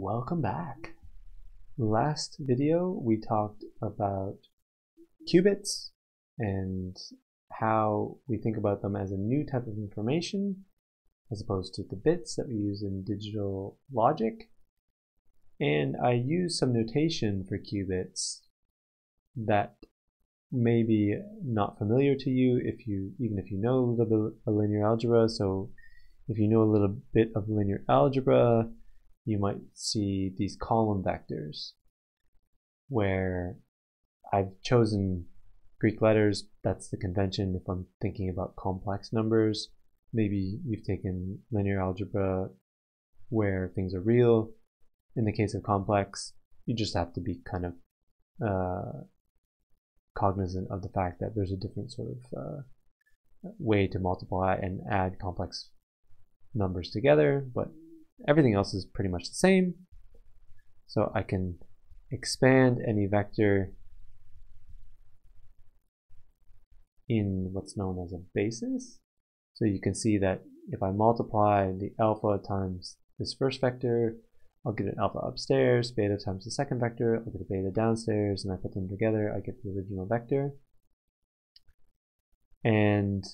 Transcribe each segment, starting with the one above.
Welcome back. Last video we talked about qubits and how we think about them as a new type of information as opposed to the bits that we use in digital logic. And I use some notation for qubits that may be not familiar to you if you even if you know a little bit of linear algebra. So if you know a little bit of linear algebra, you might see these column vectors where I've chosen Greek letters. That's the convention if I'm thinking about complex numbers. Maybe you've taken linear algebra where things are real. In the case of complex, you just have to be kind of uh, cognizant of the fact that there's a different sort of uh, way to multiply and add complex numbers together, but Everything else is pretty much the same. So I can expand any vector in what's known as a basis. So you can see that if I multiply the alpha times this first vector, I'll get an alpha upstairs, beta times the second vector, I'll get a beta downstairs, and I put them together, I get the original vector. And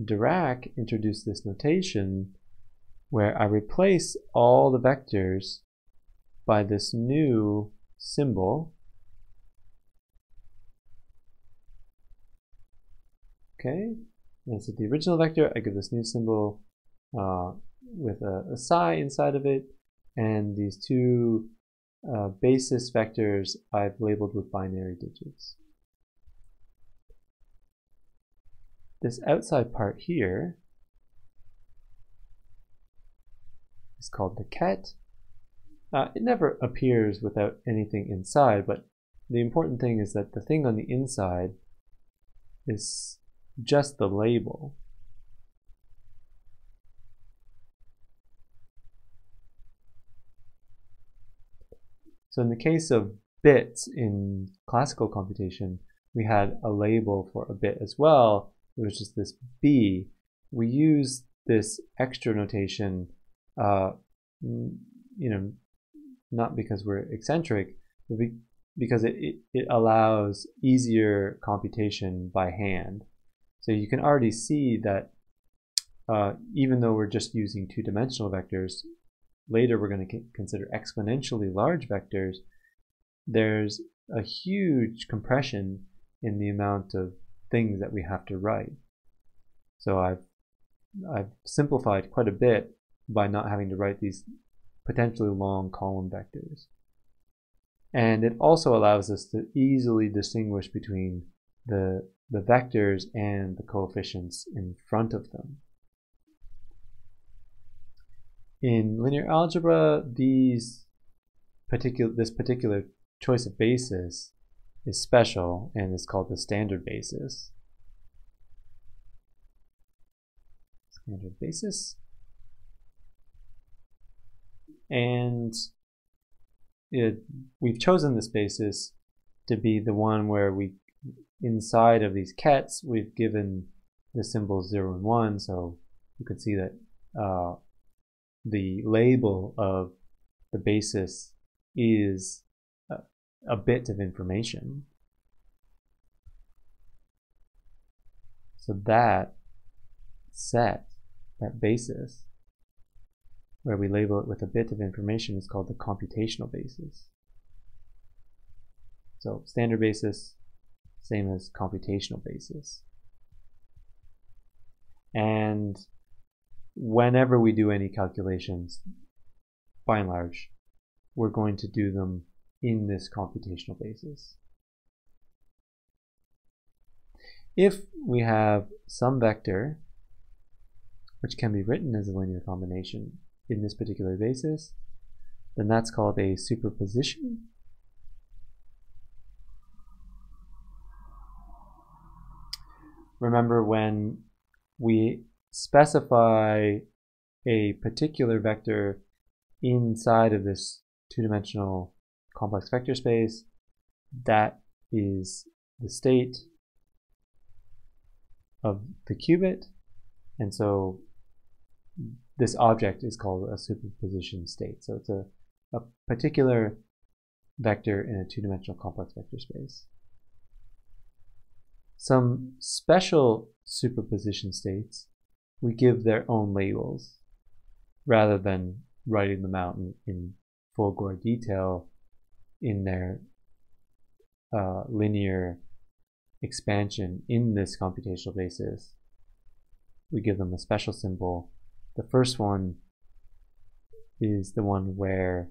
Dirac introduced this notation where I replace all the vectors by this new symbol. Okay, and so the original vector, I give this new symbol uh, with a, a psi inside of it, and these two uh, basis vectors I've labeled with binary digits. This outside part here is called the ket. Uh, it never appears without anything inside, but the important thing is that the thing on the inside is just the label. So in the case of bits in classical computation, we had a label for a bit as well, which is just this b. We use this extra notation uh, you know, not because we're eccentric, but be, because it, it, it allows easier computation by hand. So you can already see that uh, even though we're just using two-dimensional vectors, later we're going to consider exponentially large vectors, there's a huge compression in the amount of things that we have to write. So I've, I've simplified quite a bit by not having to write these potentially long column vectors. And it also allows us to easily distinguish between the, the vectors and the coefficients in front of them. In linear algebra, these particular, this particular choice of basis is special and is called the standard basis. Standard basis and it, we've chosen this basis to be the one where we inside of these kets we've given the symbols 0 and 1 so you can see that uh, the label of the basis is a, a bit of information. So that set that basis where we label it with a bit of information is called the computational basis. So standard basis, same as computational basis. And whenever we do any calculations, by and large, we're going to do them in this computational basis. If we have some vector, which can be written as a linear combination, in this particular basis, then that's called a superposition. Remember when we specify a particular vector inside of this two-dimensional complex vector space, that is the state of the qubit. And so this object is called a superposition state. So it's a, a particular vector in a two-dimensional complex vector space. Some special superposition states, we give their own labels rather than writing them out in, in full gore detail in their uh, linear expansion in this computational basis. We give them a special symbol. The first one is the one where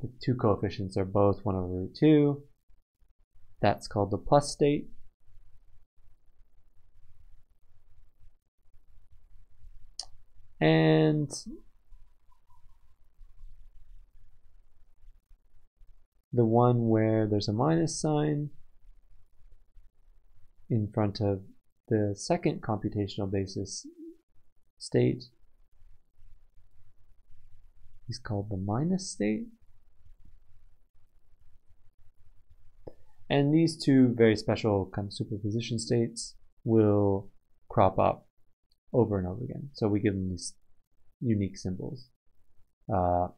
the two coefficients are both 1 over root 2. That's called the plus state. And the one where there's a minus sign in front of the second computational basis state is called the minus state. And these two very special kind of superposition states will crop up over and over again. So we give them these unique symbols. Uh,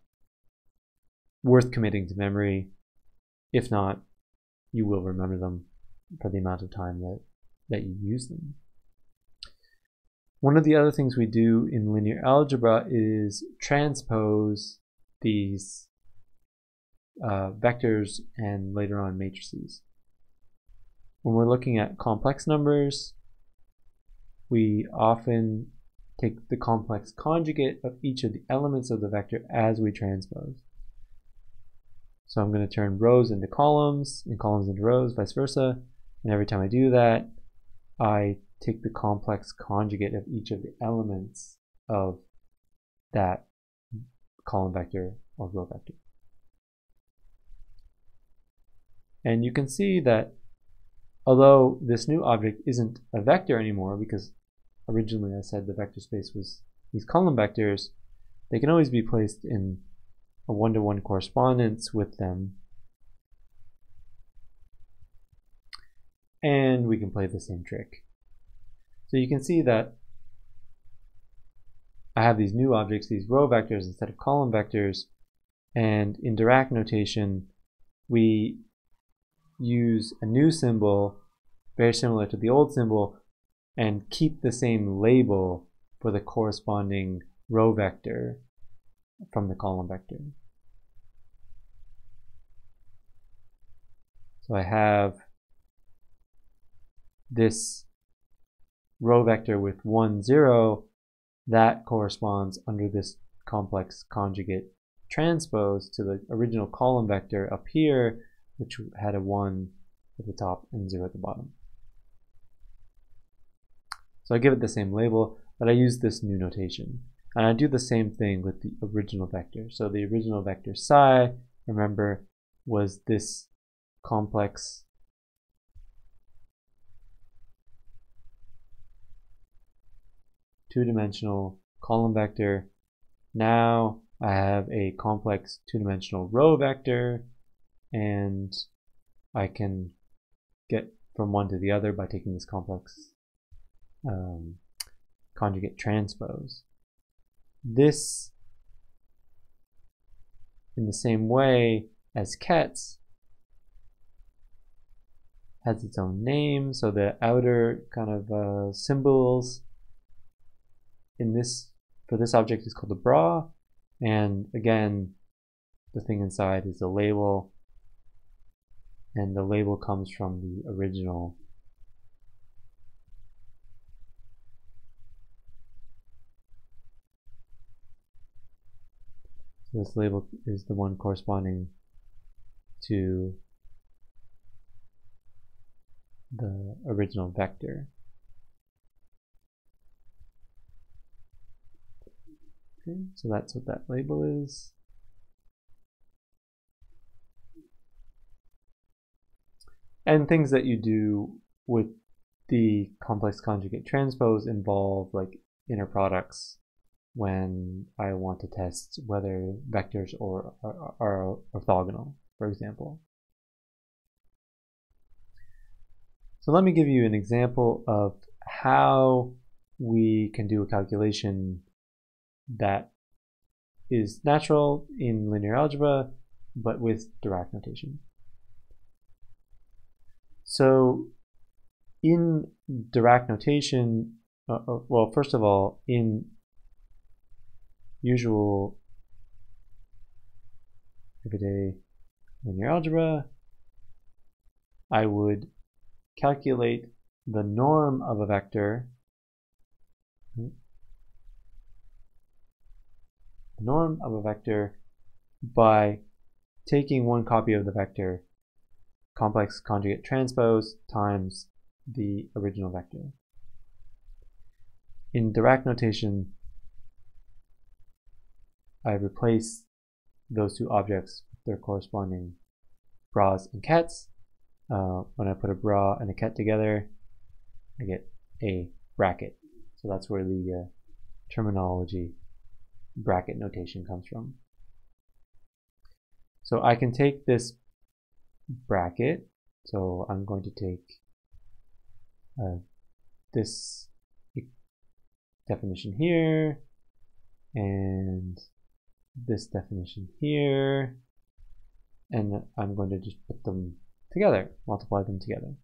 worth committing to memory. If not, you will remember them for the amount of time that, that you use them. One of the other things we do in linear algebra is transpose these uh, vectors and later on matrices. When we're looking at complex numbers, we often take the complex conjugate of each of the elements of the vector as we transpose. So I'm going to turn rows into columns and columns into rows, vice versa. And every time I do that, I take the complex conjugate of each of the elements of that column vector or row vector. And you can see that although this new object isn't a vector anymore because originally I said the vector space was these column vectors, they can always be placed in a one-to-one -one correspondence with them. And we can play the same trick. So you can see that I have these new objects, these row vectors instead of column vectors, and in Dirac notation, we use a new symbol very similar to the old symbol and keep the same label for the corresponding row vector from the column vector. So I have this row vector with 1, 0, that corresponds under this complex conjugate transpose to the original column vector up here, which had a 1 at the top and 0 at the bottom. So I give it the same label, but I use this new notation. And I do the same thing with the original vector. So the original vector psi, remember, was this complex two-dimensional column vector. Now I have a complex two-dimensional row vector and I can get from one to the other by taking this complex um, conjugate transpose. This, in the same way as kets, has its own name, so the outer kind of uh, symbols in this for this object is called a bra, and again, the thing inside is a label, and the label comes from the original. So this label is the one corresponding to the original vector. Okay, so that's what that label is. And things that you do with the complex conjugate transpose involve like inner products when I want to test whether vectors or are, are orthogonal, for example. So let me give you an example of how we can do a calculation that is natural in linear algebra, but with Dirac notation. So in Dirac notation, uh, uh, well, first of all, in usual everyday linear algebra, I would calculate the norm of a vector the norm of a vector by taking one copy of the vector complex conjugate transpose times the original vector. In Dirac notation, I replace those two objects with their corresponding bras and kets. Uh, when I put a bra and a ket together, I get a bracket. So that's where the uh, terminology bracket notation comes from. So I can take this bracket. So I'm going to take uh, this definition here and this definition here and I'm going to just put them together, multiply them together.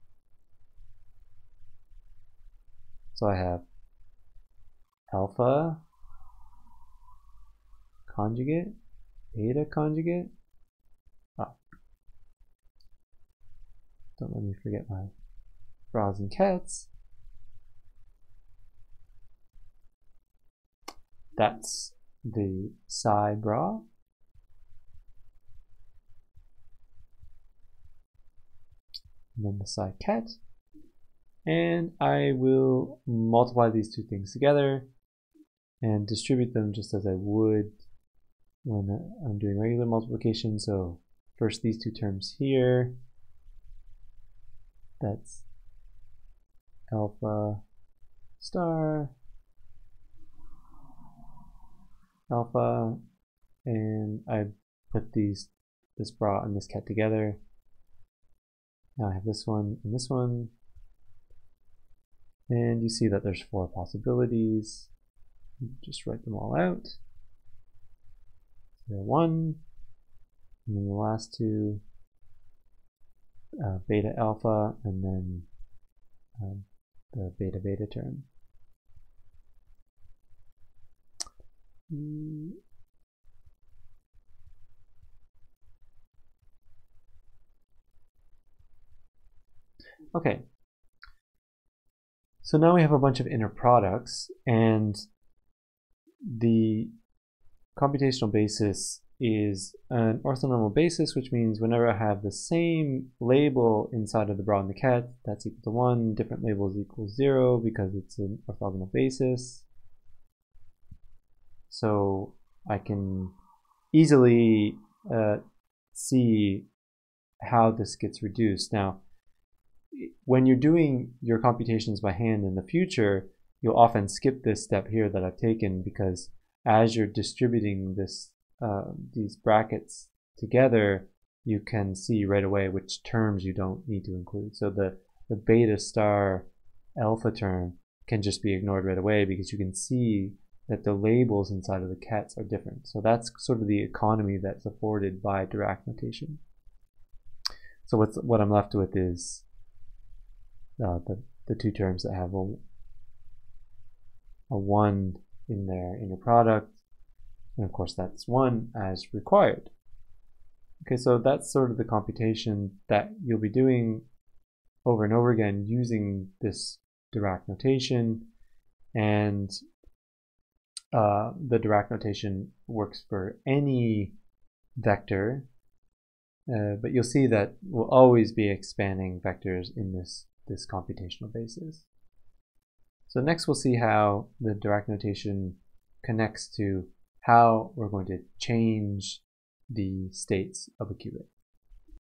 So I have alpha conjugate, beta conjugate. Oh. Don't let me forget my bras and kets. That's the psi bra. And then the psi ket. And I will multiply these two things together and distribute them just as I would when I'm doing regular multiplication. So first these two terms here, that's alpha star alpha and I put these this bra and this ket together. Now I have this one and this one and you see that there's four possibilities. Just write them all out. Zero, one, and then the last two, uh, beta alpha, and then um, the beta beta term. Okay, so now we have a bunch of inner products and the computational basis is an orthonormal basis, which means whenever I have the same label inside of the bra and the ket, that's equal to 1, different labels equals 0 because it's an orthogonal basis. So I can easily uh, see how this gets reduced. Now, when you're doing your computations by hand in the future, you'll often skip this step here that I've taken because as you're distributing this uh, these brackets together, you can see right away which terms you don't need to include. So the, the beta star alpha term can just be ignored right away because you can see that the labels inside of the kets are different. So that's sort of the economy that's afforded by Dirac notation. So what's, what I'm left with is uh, the, the two terms that have a, a 1 in their inner product, and of course that's 1 as required. Okay, so that's sort of the computation that you'll be doing over and over again using this Dirac notation, and uh, the Dirac notation works for any vector, uh, but you'll see that we'll always be expanding vectors in this this computational basis. So next we'll see how the Dirac notation connects to how we're going to change the states of a qubit.